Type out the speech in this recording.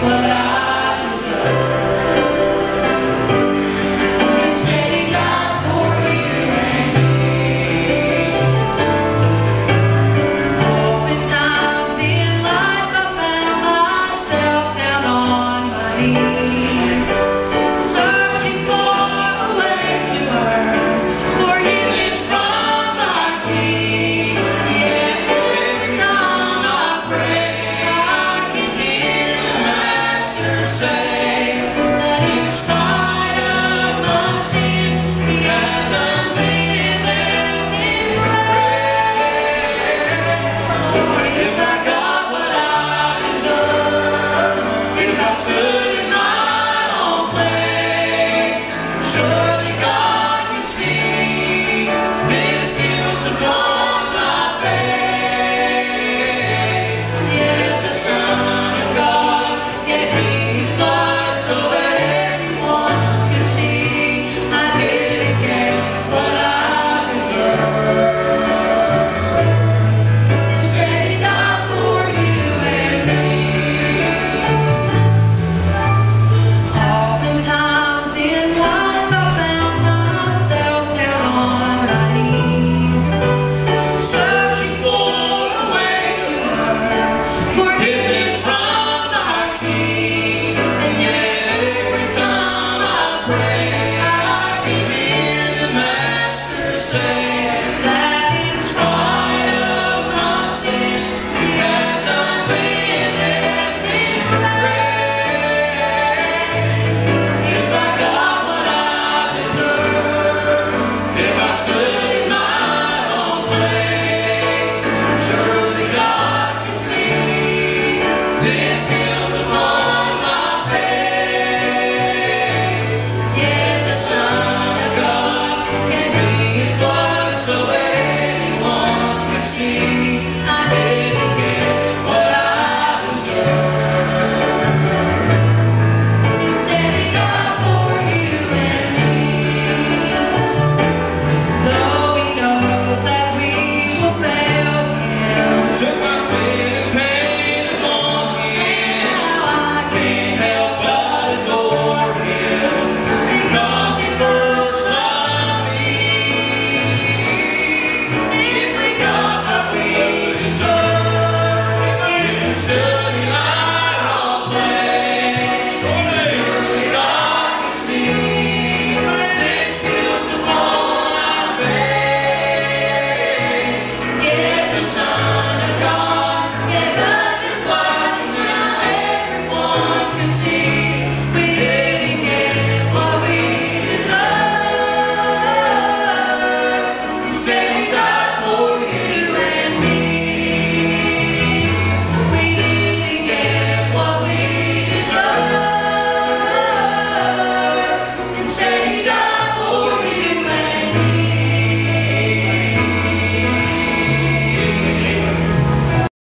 but I